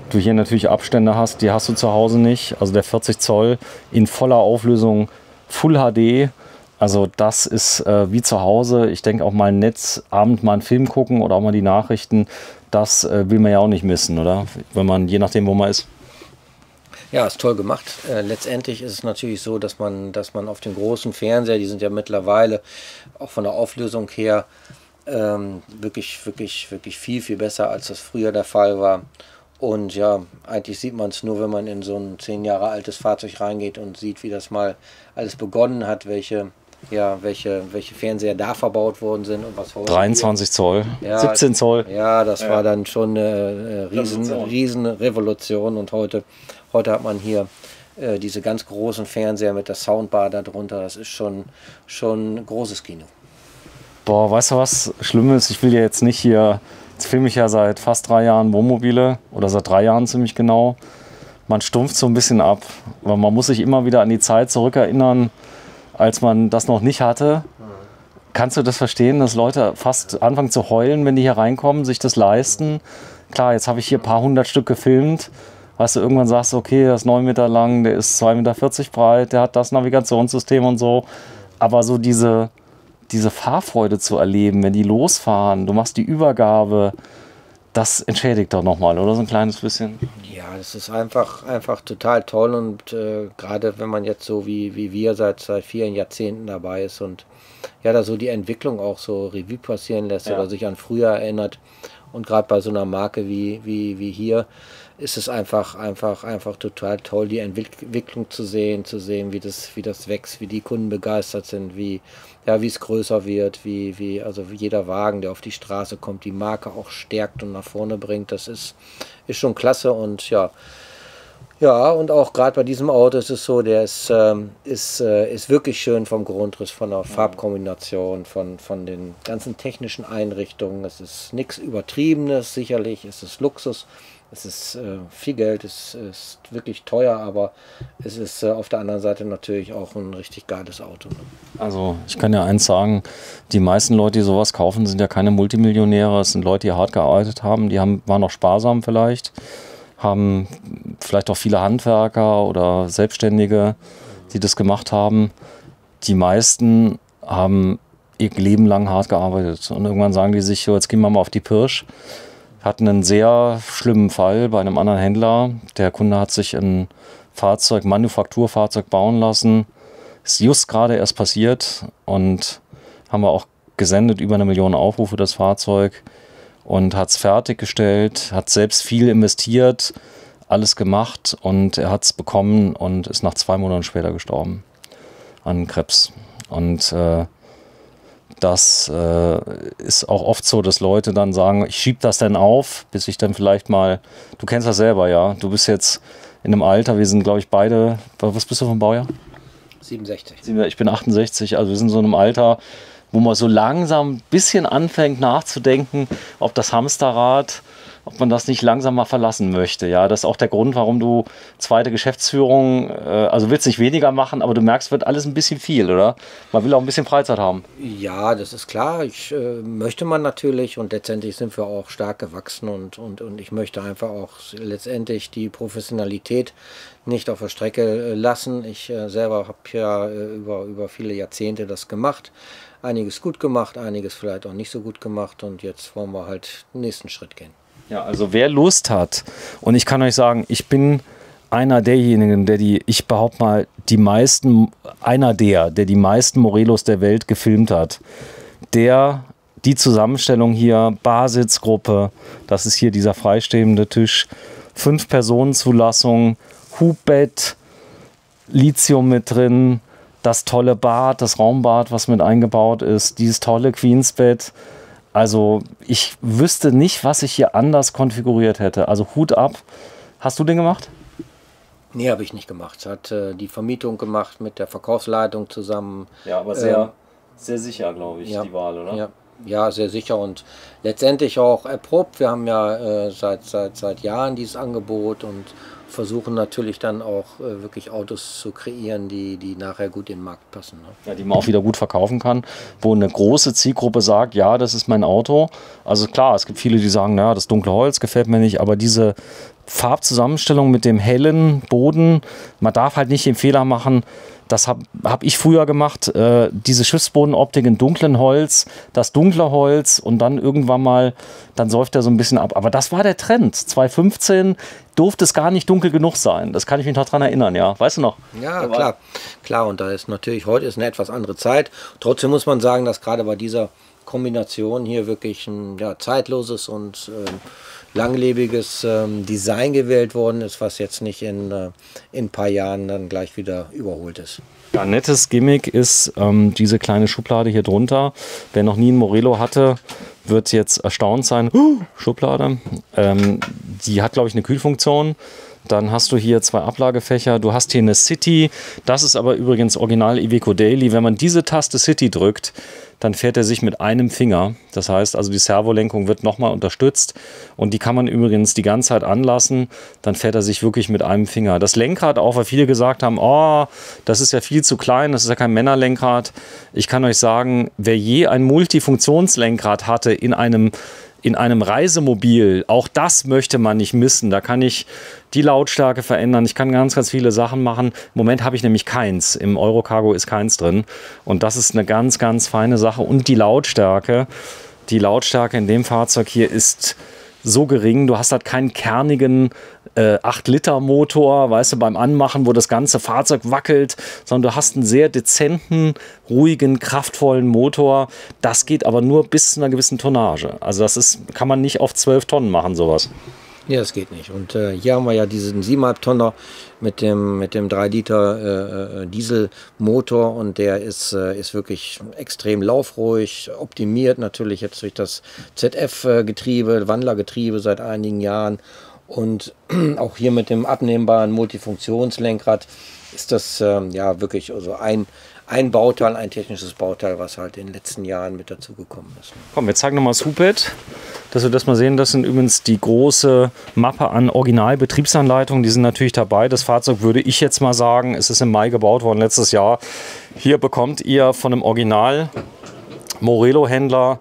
du hier natürlich Abstände hast, die hast du zu Hause nicht. Also der 40 Zoll in voller Auflösung Full HD. Also das ist äh, wie zu Hause. Ich denke auch mal ein Netz, Abend mal einen Film gucken oder auch mal die Nachrichten das äh, will man ja auch nicht missen, oder? Wenn man, je nachdem, wo man ist. Ja, ist toll gemacht. Äh, letztendlich ist es natürlich so, dass man, dass man auf den großen Fernseher, die sind ja mittlerweile auch von der Auflösung her ähm, wirklich, wirklich, wirklich viel, viel besser, als das früher der Fall war. Und ja, eigentlich sieht man es nur, wenn man in so ein zehn Jahre altes Fahrzeug reingeht und sieht, wie das mal alles begonnen hat, welche ja, welche, welche Fernseher da verbaut worden sind und was heute 23 Zoll, ja, 17 Zoll. Ja, das ja. war dann schon eine riesen, riesen Revolution und heute, heute hat man hier äh, diese ganz großen Fernseher mit der Soundbar darunter. Das ist schon, schon ein großes Kino. Boah, weißt du was Schlimmes? Ich will ja jetzt nicht hier, jetzt filme ich ja seit fast drei Jahren Wohnmobile oder seit drei Jahren ziemlich genau. Man stumpft so ein bisschen ab, weil man muss sich immer wieder an die Zeit zurückerinnern, als man das noch nicht hatte. Kannst du das verstehen, dass Leute fast anfangen zu heulen, wenn die hier reinkommen, sich das leisten? Klar, jetzt habe ich hier ein paar hundert Stück gefilmt. Weißt du, irgendwann sagst du, okay, der ist 9 Meter lang, der ist 2,40 Meter breit, der hat das Navigationssystem und so. Aber so diese, diese Fahrfreude zu erleben, wenn die losfahren, du machst die Übergabe, das entschädigt doch nochmal, oder so ein kleines bisschen? Ja, das ist einfach, einfach total toll und äh, gerade wenn man jetzt so wie, wie wir seit, seit vielen Jahrzehnten dabei ist und ja, da so die Entwicklung auch so Revue passieren lässt ja. oder sich an früher erinnert und gerade bei so einer Marke wie, wie, wie hier ist es einfach, einfach, einfach total toll, die Entwicklung zu sehen, zu sehen, wie das, wie das wächst, wie die Kunden begeistert sind, wie, ja, wie es größer wird, wie, wie, also jeder Wagen, der auf die Straße kommt, die Marke auch stärkt und nach vorne bringt. Das ist, ist schon klasse und ja, ja, und auch gerade bei diesem Auto ist es so, der ist, ähm, ist, äh, ist wirklich schön vom Grundriss, von der Farbkombination, von, von den ganzen technischen Einrichtungen. Es ist nichts Übertriebenes, sicherlich, es ist Luxus. Es ist äh, viel Geld, es ist wirklich teuer, aber es ist äh, auf der anderen Seite natürlich auch ein richtig geiles Auto. Ne? Also ich kann ja eins sagen, die meisten Leute, die sowas kaufen, sind ja keine Multimillionäre. Es sind Leute, die hart gearbeitet haben, die haben, waren auch sparsam vielleicht, haben vielleicht auch viele Handwerker oder Selbstständige, die das gemacht haben. Die meisten haben ihr Leben lang hart gearbeitet. Und irgendwann sagen die sich, jetzt gehen wir mal auf die Pirsch hatten einen sehr schlimmen Fall bei einem anderen Händler. Der Kunde hat sich ein Fahrzeug, Manufakturfahrzeug bauen lassen. Ist just gerade erst passiert und haben wir auch gesendet, über eine Million Aufrufe das Fahrzeug und hat es fertiggestellt, hat selbst viel investiert, alles gemacht und er hat es bekommen und ist nach zwei Monaten später gestorben an Krebs. Und äh, das äh, ist auch oft so, dass Leute dann sagen, ich schiebe das dann auf, bis ich dann vielleicht mal, du kennst das selber, ja, du bist jetzt in einem Alter, wir sind glaube ich beide, was bist du vom Baujahr? 67. Ich bin 68, also wir sind so in einem Alter, wo man so langsam ein bisschen anfängt nachzudenken, ob das Hamsterrad ob man das nicht langsam mal verlassen möchte. Ja, das ist auch der Grund, warum du zweite Geschäftsführung, äh, also willst nicht weniger machen, aber du merkst, wird alles ein bisschen viel, oder? Man will auch ein bisschen Freizeit haben. Ja, das ist klar. Ich äh, möchte man natürlich und letztendlich sind wir auch stark gewachsen und, und, und ich möchte einfach auch letztendlich die Professionalität nicht auf der Strecke äh, lassen. Ich äh, selber habe ja äh, über, über viele Jahrzehnte das gemacht einiges gut gemacht, einiges vielleicht auch nicht so gut gemacht und jetzt wollen wir halt den nächsten Schritt gehen. Ja, also wer Lust hat, und ich kann euch sagen, ich bin einer derjenigen, der die, ich behaupte mal, die meisten, einer der, der die meisten Morelos der Welt gefilmt hat, der die Zusammenstellung hier, Basitzgruppe, das ist hier dieser freistehende Tisch, fünf Personen Zulassung, Hubbett, Lithium mit drin, das tolle Bad, das Raumbad, was mit eingebaut ist, dieses tolle Queensbett, also ich wüsste nicht, was ich hier anders konfiguriert hätte. Also Hut ab. Hast du den gemacht? Nee, habe ich nicht gemacht. Hat äh, die Vermietung gemacht mit der Verkaufsleitung zusammen. Ja, aber sehr, ähm, sehr sicher, glaube ich, ja, die Wahl, oder? Ja, ja, sehr sicher und letztendlich auch erprobt. Wir haben ja äh, seit, seit, seit Jahren dieses Angebot und versuchen natürlich dann auch äh, wirklich Autos zu kreieren, die, die nachher gut in den Markt passen. Ne? Ja, die man auch wieder gut verkaufen kann, wo eine große Zielgruppe sagt, ja, das ist mein Auto. Also klar, es gibt viele, die sagen, naja, das dunkle Holz gefällt mir nicht, aber diese Farbzusammenstellung mit dem hellen Boden, man darf halt nicht den Fehler machen, das habe hab ich früher gemacht, äh, diese Schiffsbodenoptik in dunklen Holz, das dunkle Holz und dann irgendwann mal, dann säuft er so ein bisschen ab. Aber das war der Trend. 2015 durfte es gar nicht dunkel genug sein. Das kann ich mich noch daran erinnern, ja. Weißt du noch? Ja, klar. Klar, und da ist natürlich, heute ist eine etwas andere Zeit. Trotzdem muss man sagen, dass gerade bei dieser Kombination hier wirklich ein ja, zeitloses und äh, langlebiges ähm, Design gewählt worden ist, was jetzt nicht in, äh, in ein paar Jahren dann gleich wieder überholt ist. Ja, nettes Gimmick ist ähm, diese kleine Schublade hier drunter. Wer noch nie ein Morello hatte, wird jetzt erstaunt sein. Uh, Schublade. Ähm, die hat, glaube ich, eine Kühlfunktion. Dann hast du hier zwei Ablagefächer. Du hast hier eine City. Das ist aber übrigens original Iveco Daily. Wenn man diese Taste City drückt, dann fährt er sich mit einem Finger. Das heißt also, die Servolenkung wird nochmal unterstützt und die kann man übrigens die ganze Zeit anlassen. Dann fährt er sich wirklich mit einem Finger. Das Lenkrad auch, weil viele gesagt haben, oh, das ist ja viel zu klein, das ist ja kein Männerlenkrad. Ich kann euch sagen, wer je ein Multifunktionslenkrad hatte in einem in einem Reisemobil, auch das möchte man nicht missen. Da kann ich die Lautstärke verändern. Ich kann ganz, ganz viele Sachen machen. Im Moment habe ich nämlich keins. Im Eurocargo ist keins drin. Und das ist eine ganz, ganz feine Sache. Und die Lautstärke. Die Lautstärke in dem Fahrzeug hier ist so gering. Du hast halt keinen kernigen äh, 8-Liter-Motor, weißt du, beim Anmachen, wo das ganze Fahrzeug wackelt, sondern du hast einen sehr dezenten, ruhigen, kraftvollen Motor. Das geht aber nur bis zu einer gewissen Tonnage. Also das ist, kann man nicht auf 12 Tonnen machen, sowas. Ja, das geht nicht. Und äh, hier haben wir ja diesen 7,5 Tonner mit dem, mit dem 3 Liter äh, äh, Dieselmotor und der ist, äh, ist wirklich extrem laufruhig, optimiert natürlich jetzt durch das ZF-Getriebe, Wandlergetriebe seit einigen Jahren und auch hier mit dem abnehmbaren Multifunktionslenkrad ist das ähm, ja wirklich also ein, ein Bauteil, ein technisches Bauteil, was halt in den letzten Jahren mit dazugekommen ist. Komm, wir zeigen nochmal das Hupet, dass wir das mal sehen. Das sind übrigens die große Mappe an Originalbetriebsanleitungen. Die sind natürlich dabei. Das Fahrzeug würde ich jetzt mal sagen, es ist im Mai gebaut worden, letztes Jahr. Hier bekommt ihr von einem Original Morelo-Händler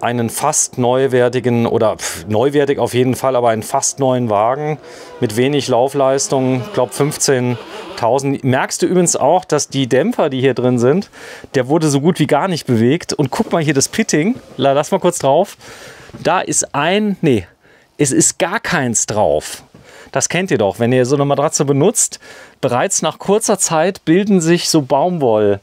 einen fast neuwertigen oder pff, neuwertig auf jeden Fall, aber einen fast neuen Wagen mit wenig Laufleistung, ich glaube 15.000. Merkst du übrigens auch, dass die Dämpfer, die hier drin sind, der wurde so gut wie gar nicht bewegt. Und guck mal hier das Pitting, lass mal kurz drauf. Da ist ein, nee, es ist gar keins drauf. Das kennt ihr doch, wenn ihr so eine Matratze benutzt. Bereits nach kurzer Zeit bilden sich so Baumwoll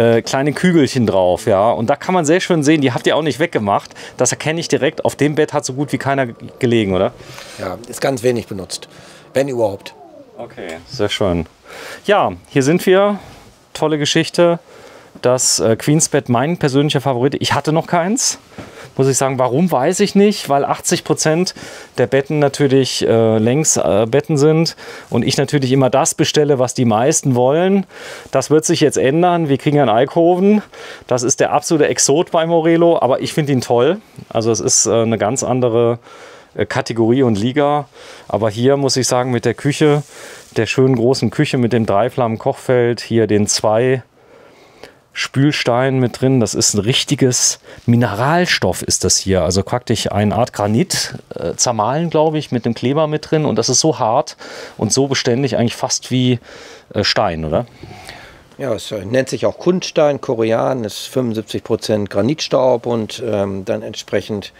äh, kleine Kügelchen drauf, ja. Und da kann man sehr schön sehen, die habt ihr auch nicht weggemacht. Das erkenne ich direkt. Auf dem Bett hat so gut wie keiner gelegen, oder? Ja, ist ganz wenig benutzt, wenn überhaupt. Okay, sehr schön. Ja, hier sind wir. Tolle Geschichte. Das äh, Queensbett mein persönlicher Favorit. Ich hatte noch keins muss ich sagen, warum weiß ich nicht, weil 80 Prozent der Betten natürlich äh, Längsbetten äh, sind und ich natürlich immer das bestelle, was die meisten wollen. Das wird sich jetzt ändern. Wir kriegen einen Alkoven. Das ist der absolute Exot bei Morelo, aber ich finde ihn toll. Also es ist äh, eine ganz andere äh, Kategorie und Liga. Aber hier muss ich sagen, mit der Küche, der schönen großen Küche mit dem Dreiflammen-Kochfeld, hier den zwei Spülstein mit drin. Das ist ein richtiges Mineralstoff ist das hier. Also praktisch eine Art Granit äh, zermahlen, glaube ich, mit dem Kleber mit drin. Und das ist so hart und so beständig, eigentlich fast wie äh, Stein, oder? Ja, es äh, nennt sich auch Kunststein, Korean, ist 75% Granitstaub und ähm, dann entsprechend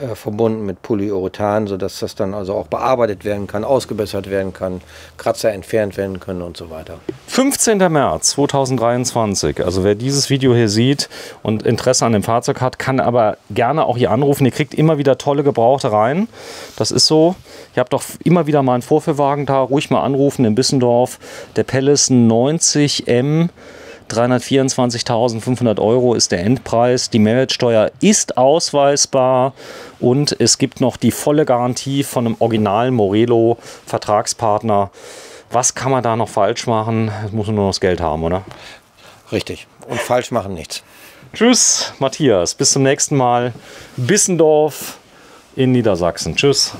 äh, verbunden mit Polyurethan, sodass das dann also auch bearbeitet werden kann, ausgebessert werden kann, Kratzer entfernt werden können und so weiter. 15. März 2023. Also wer dieses Video hier sieht und Interesse an dem Fahrzeug hat, kann aber gerne auch hier anrufen. Ihr kriegt immer wieder tolle Gebrauchte rein. Das ist so. Ihr habt doch immer wieder mal einen Vorführwagen da. Ruhig mal anrufen in Bissendorf. Der Palace 90M 324.500 Euro ist der Endpreis. Die Mehrwertsteuer ist ausweisbar und es gibt noch die volle Garantie von einem Original Morelo Vertragspartner. Was kann man da noch falsch machen? Es muss nur noch das Geld haben, oder? Richtig. Und falsch machen nichts. Tschüss, Matthias. Bis zum nächsten Mal. Bissendorf in Niedersachsen. Tschüss.